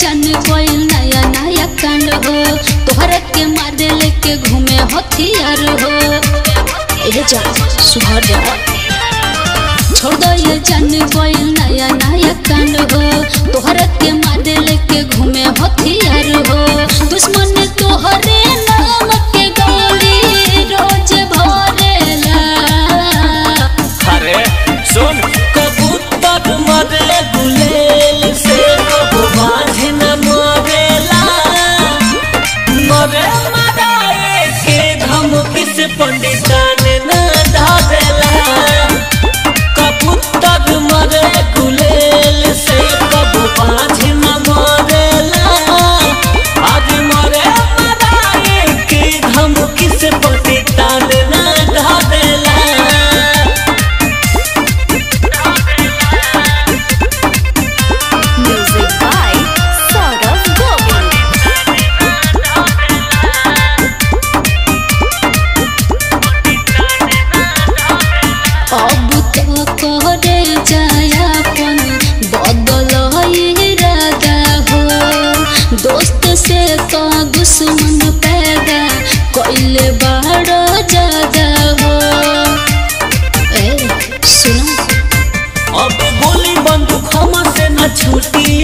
जान गोयल नया नया कांड हो। तोहरा के मारे लेके घूमे हथियार हो। ए जा सुहार जा छोड़ दो ये जान गोयल नया नया कांड हो। तोहरा के मारे se pone tan छूटी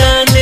understand